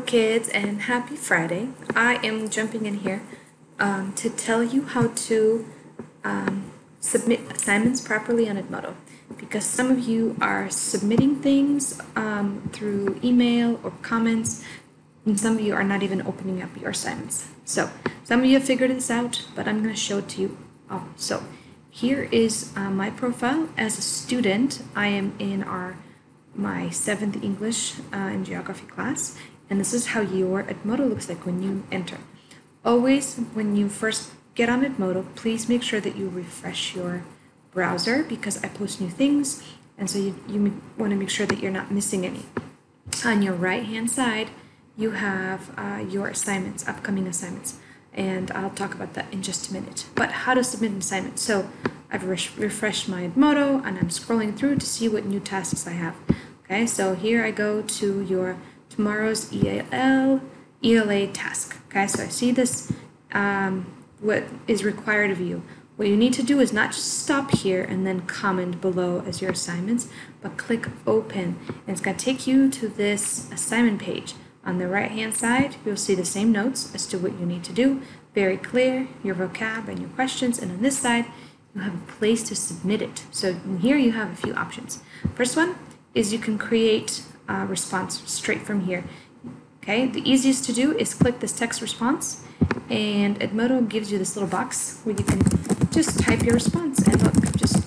Kids and happy Friday. I am jumping in here um, to tell you how to um, submit assignments properly on Edmodo because some of you are submitting things um, through email or comments and some of you are not even opening up your assignments. So some of you have figured this out but I'm going to show it to you all. So here is uh, my profile as a student. I am in our my seventh English uh, and geography class and this is how your Edmodo looks like when you enter. Always, when you first get on Edmodo, please make sure that you refresh your browser because I post new things, and so you, you want to make sure that you're not missing any. On your right-hand side, you have uh, your assignments, upcoming assignments, and I'll talk about that in just a minute. But how to submit an assignment. So I've re refreshed my Edmodo, and I'm scrolling through to see what new tasks I have. Okay, so here I go to your tomorrow's EAL, ELA task. Okay, so I see this, um, what is required of you. What you need to do is not just stop here and then comment below as your assignments, but click open. And it's going to take you to this assignment page. On the right hand side, you'll see the same notes as to what you need to do. Very clear, your vocab and your questions. And on this side, you have a place to submit it. So here you have a few options. First one is you can create uh, response straight from here. Okay, the easiest to do is click this text response and Edmodo gives you this little box where you can just type your response and look, just,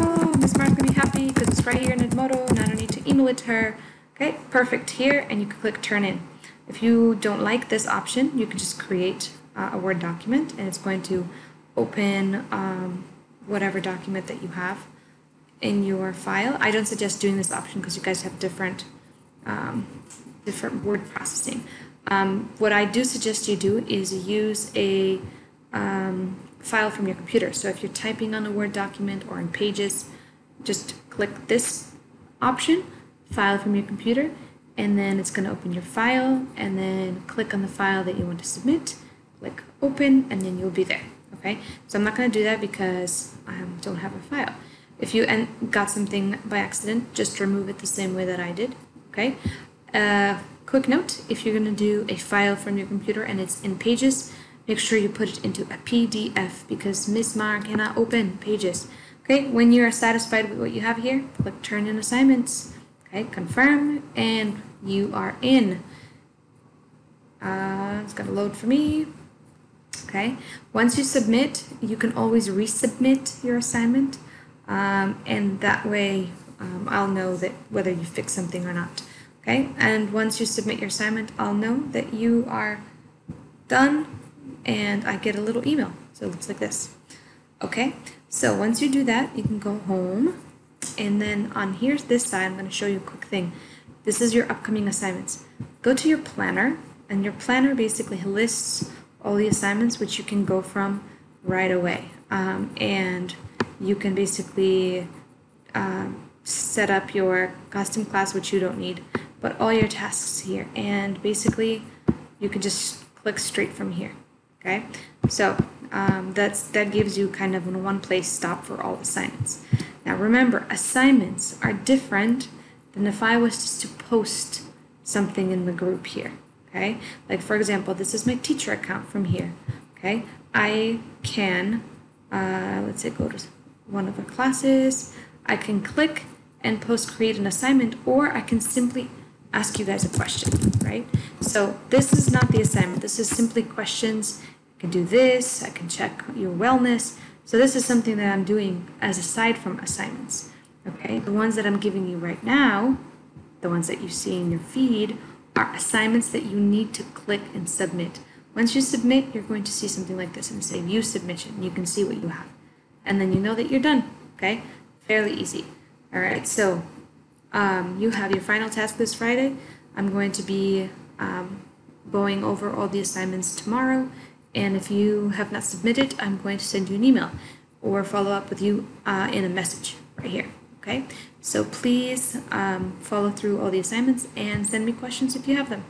oh, Miss Mark's gonna be happy because it's right here in Edmodo and I don't need to email it to her. Okay, perfect here and you can click turn in. If you don't like this option, you can just create uh, a Word document and it's going to open um, whatever document that you have in your file. I don't suggest doing this option because you guys have different um, different word processing. Um, what I do suggest you do is use a um, file from your computer. So if you're typing on a Word document or in Pages, just click this option, File from your computer, and then it's going to open your file, and then click on the file that you want to submit, click Open, and then you'll be there. Okay, so I'm not going to do that because I don't have a file. If you got something by accident, just remove it the same way that I did, okay? Uh, quick note, if you're gonna do a file from your computer and it's in Pages, make sure you put it into a PDF because Miss Mar cannot open Pages. Okay, when you are satisfied with what you have here, click Turn in Assignments. Okay, confirm, and you are in. Uh, it's gonna load for me. Okay, once you submit, you can always resubmit your assignment um, and that way um, I'll know that whether you fix something or not. Okay, and once you submit your assignment, I'll know that you are done and I get a little email. So it looks like this. Okay, so once you do that, you can go home and then on here's this side, I'm going to show you a quick thing. This is your upcoming assignments. Go to your planner and your planner basically lists all the assignments which you can go from right away. Um, and you can basically um, set up your custom class, which you don't need, but all your tasks here. And basically, you can just click straight from here. Okay, so um, that's that gives you kind of a one place stop for all assignments. Now remember, assignments are different than if I was just to post something in the group here. Okay, like for example, this is my teacher account from here. Okay, I can uh, let's say go to one of the classes. I can click and post create an assignment or I can simply ask you guys a question, right? So this is not the assignment. This is simply questions. I can do this. I can check your wellness. So this is something that I'm doing as aside from assignments, okay? The ones that I'm giving you right now, the ones that you see in your feed, are assignments that you need to click and submit. Once you submit, you're going to see something like this and say view submission. You can see what you have and then you know that you're done, okay? Fairly easy. All right, so um, you have your final task this Friday. I'm going to be um, going over all the assignments tomorrow, and if you have not submitted, I'm going to send you an email or follow up with you uh, in a message right here, okay? So please um, follow through all the assignments and send me questions if you have them.